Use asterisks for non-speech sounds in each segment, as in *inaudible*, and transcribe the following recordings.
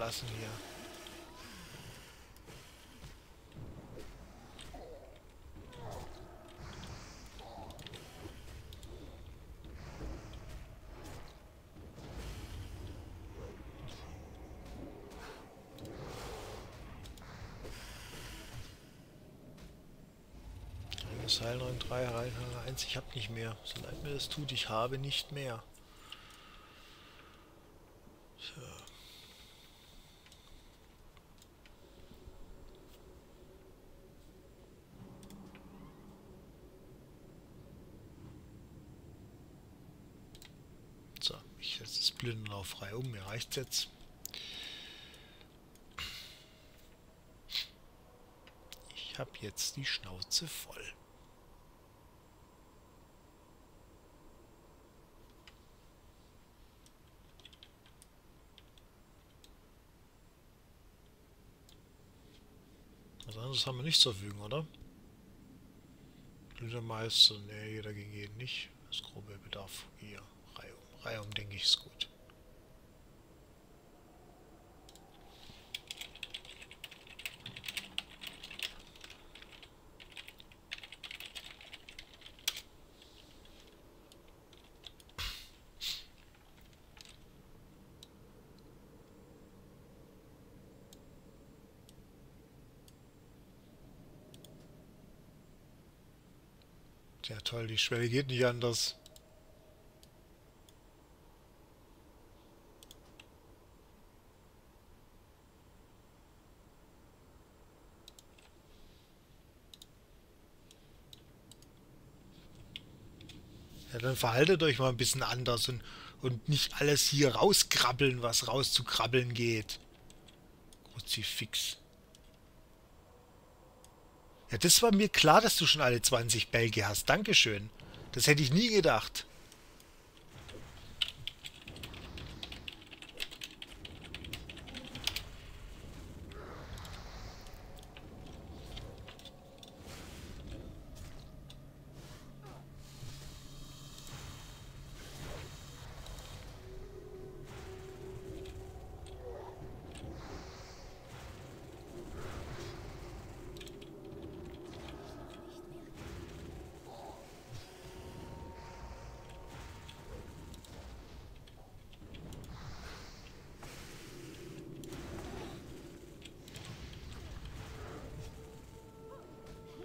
lassen hier. Heilrang 3, Heilrang 1, ich habe nicht mehr. So leid mir das tut, ich habe nicht mehr. So. So, ich setze das Blütenlauf frei um, mir reicht jetzt. Ich habe jetzt die Schnauze voll. anderes haben wir nicht zur Verfügung, oder? Blütermeister, ne, jeder gegen jeden nicht. Das grobe Bedarf hier. Reihe um, Reihe um denke ich, ist gut. Ja toll, die Schwelle geht nicht anders. Ja, dann verhaltet euch mal ein bisschen anders und, und nicht alles hier rauskrabbeln, was rauszukrabbeln geht. Kruzifix. Ja, das war mir klar, dass du schon alle 20 Bälge hast. Dankeschön. Das hätte ich nie gedacht.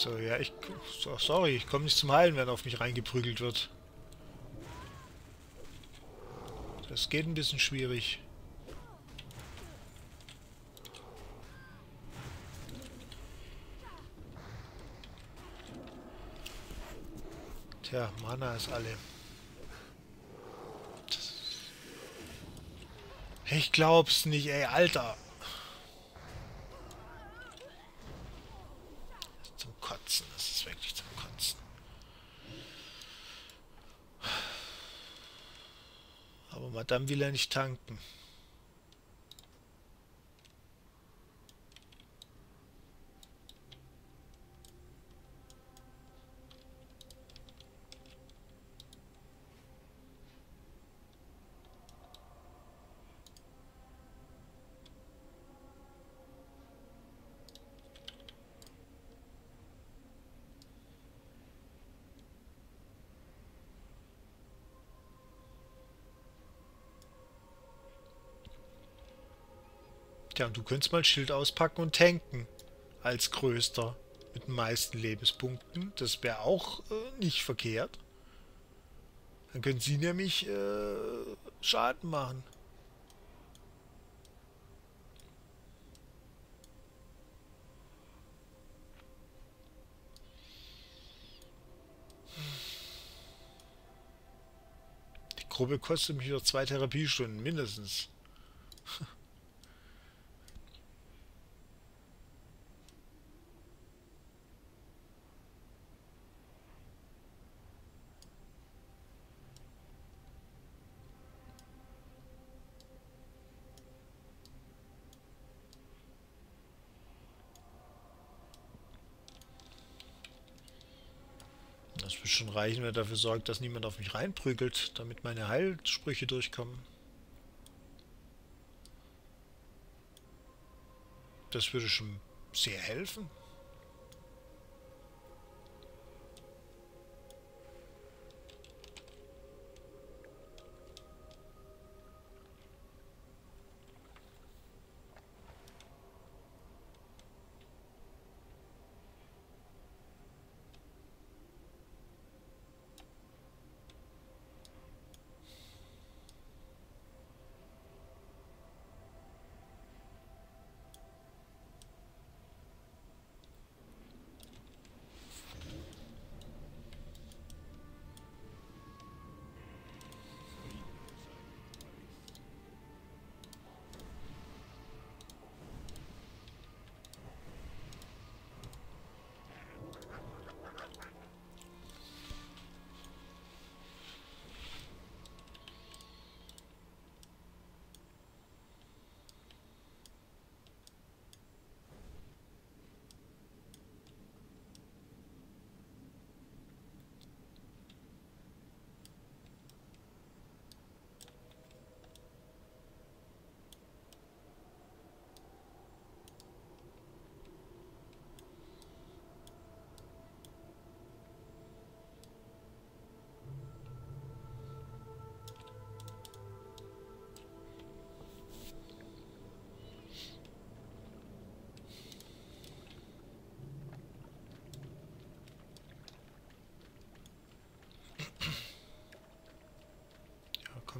So, ja, ich... So, sorry, ich komme nicht zum Heilen, wenn auf mich reingeprügelt wird. Das geht ein bisschen schwierig. Tja, Mana ist alle. Ich glaub's nicht, ey, Alter. Dann will er nicht tanken. Ja, und du könntest mal ein Schild auspacken und tanken. Als größter. Mit den meisten Lebenspunkten. Das wäre auch äh, nicht verkehrt. Dann können sie nämlich äh, Schaden machen. Die Gruppe kostet mich wieder zwei Therapiestunden, mindestens. *laughs* Das wird schon reichen, wenn er dafür sorgt, dass niemand auf mich reinprügelt, damit meine Heilsprüche durchkommen. Das würde schon sehr helfen.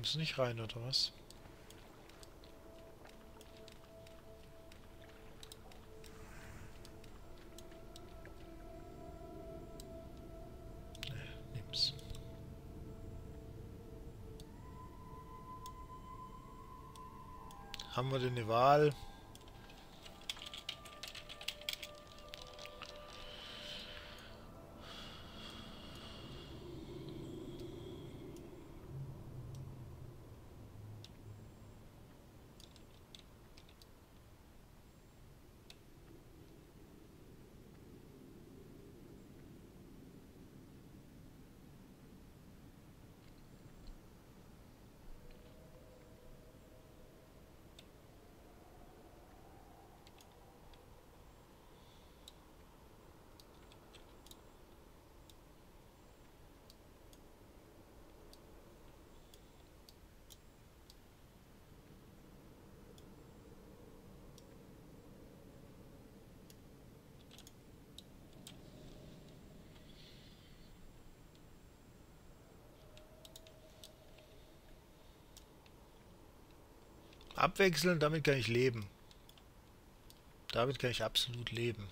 Kommst du nicht rein, oder was? Haben wir denn eine Wahl? Abwechseln, damit kann ich leben. Damit kann ich absolut leben.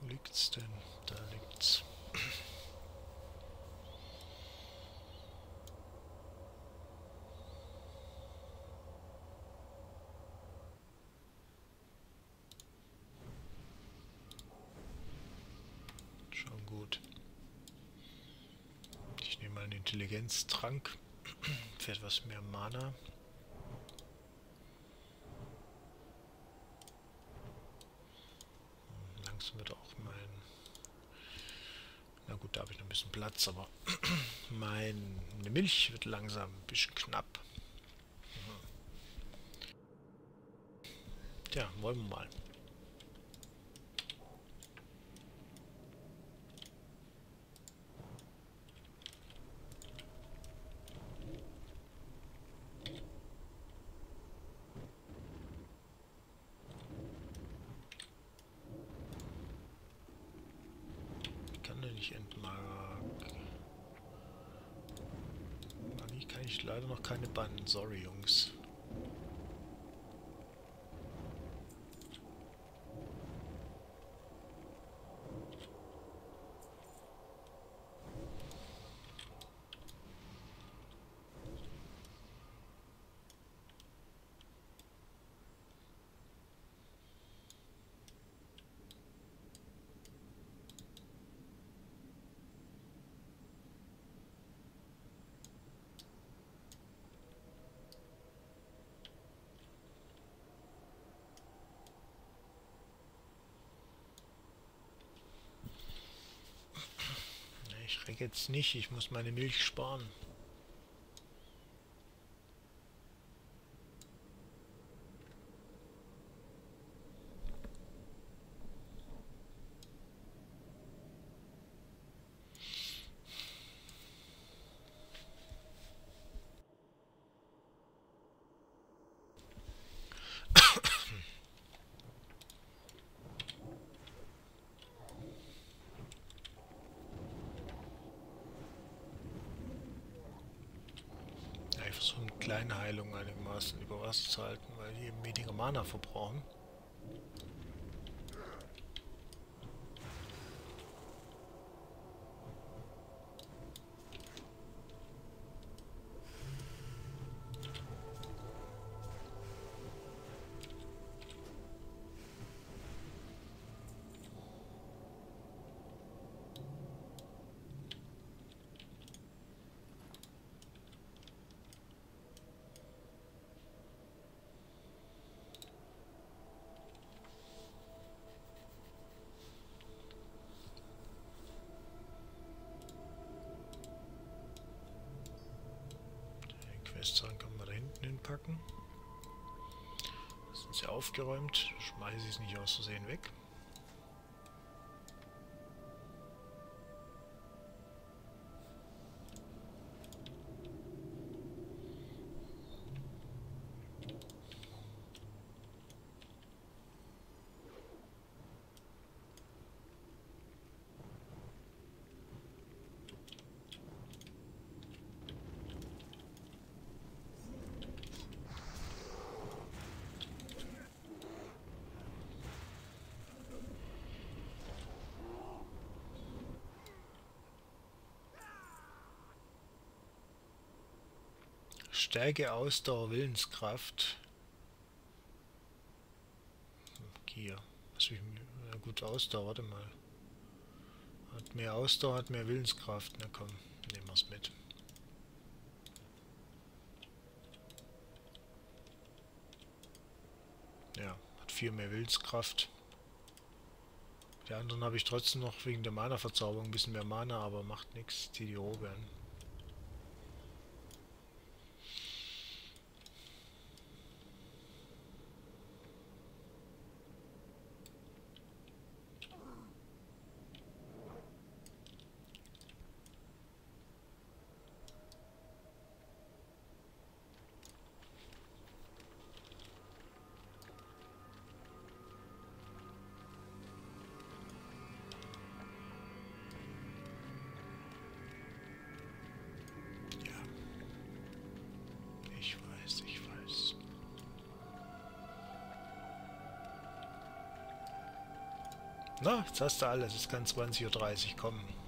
Wo liegt's denn? Da liegt's. Schon gut. Ich nehme mal einen Intelligenztrank für etwas mehr Mana. Langsam wird auch mein... Na gut, da habe ich noch ein bisschen Platz, aber *clears throat* meine Milch wird langsam ein bisschen knapp. Tja, wollen wir mal. kann der nicht entmark. Magie kann ich leider bannen. Sorry, Jungs. Krieg jetzt nicht, ich muss meine Milch sparen. Einigermaßen über Wasser zu halten, weil die eben weniger Mana verbrauchen. Messtrank können wir da hinten hinpacken. Das sind sie aufgeräumt. Schmeiße ich es nicht aus Versehen weg. Stärke, Ausdauer, Willenskraft. Gier. Also, ja gut, Ausdauer, warte mal. Hat mehr Ausdauer, hat mehr Willenskraft. Na komm, nehmen wir es mit. Ja, hat viel mehr Willenskraft. Die anderen habe ich trotzdem noch wegen der Mana-Verzauberung ein bisschen mehr Mana, aber macht nichts. Zieh die Robe an. Na, jetzt hast du alles. Es kann 20.30 Uhr kommen.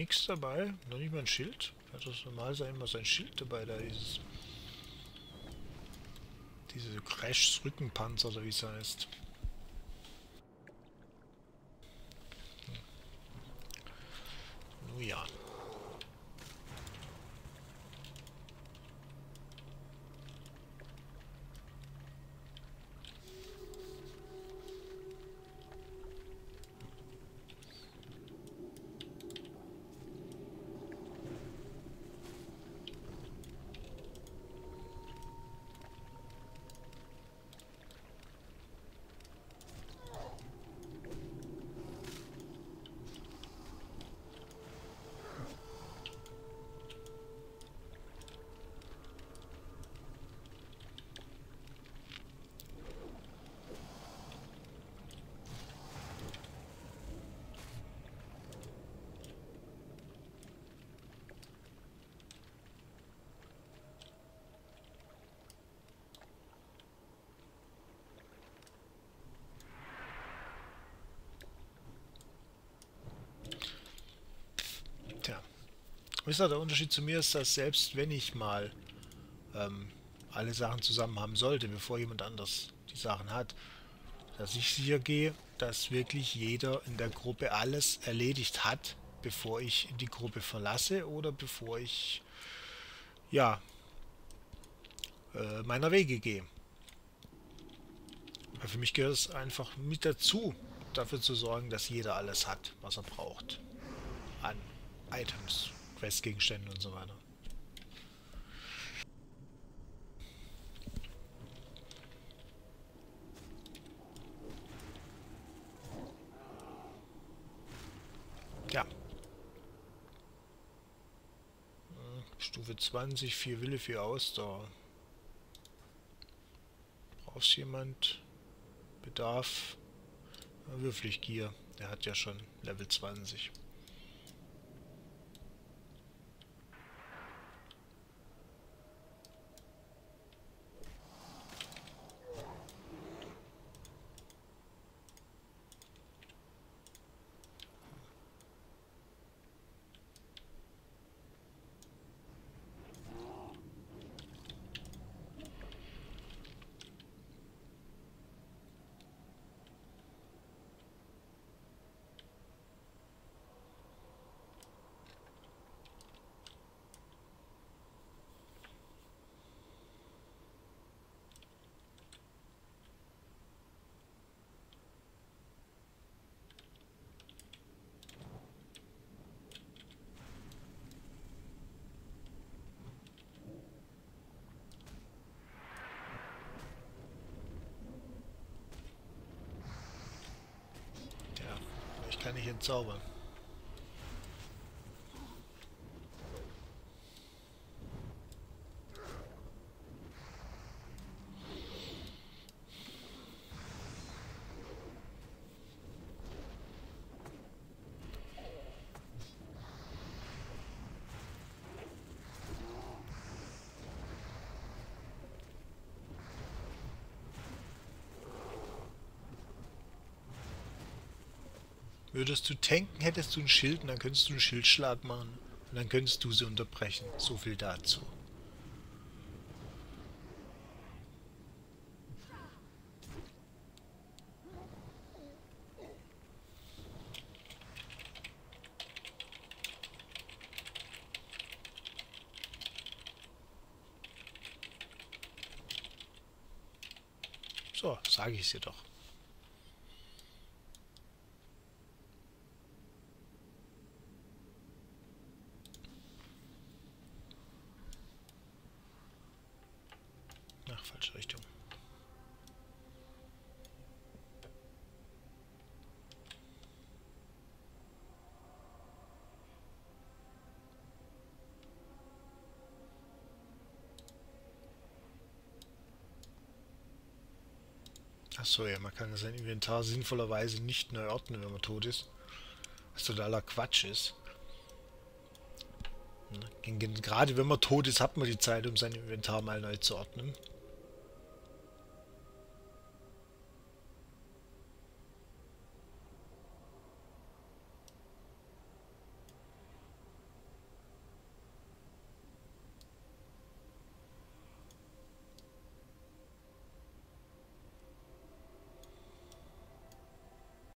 Nichts dabei, noch nicht mal ein Schild. Das normal sein, immer sein Schild dabei, da dieses. Diese Crashs Rückenpanzer oder wie es heißt. Wisst ihr, der Unterschied zu mir ist, dass selbst wenn ich mal ähm, alle Sachen zusammen haben sollte, bevor jemand anders die Sachen hat, dass ich sicher gehe, dass wirklich jeder in der Gruppe alles erledigt hat, bevor ich die Gruppe verlasse oder bevor ich ja äh, meiner Wege gehe. Weil für mich gehört es einfach mit dazu, dafür zu sorgen, dass jeder alles hat, was er braucht. An Items, Questgegenständen und so weiter. Ja. Stufe 20, 4 Wille, 4 Ausdauer. Brauchst jemand? Bedarf? Würflich Gier. Der hat ja schon Level 20. kann ich entzaubern. Würdest du tanken, hättest du ein Schild und dann könntest du einen Schildschlag machen. Und dann könntest du sie unterbrechen. So viel dazu. So, sage ich es dir doch. Achso, ja, man kann sein Inventar sinnvollerweise nicht neu ordnen, wenn man tot ist. Was totaler Quatsch ist. Ne, gerade wenn man tot ist, hat man die Zeit, um sein Inventar mal neu zu ordnen.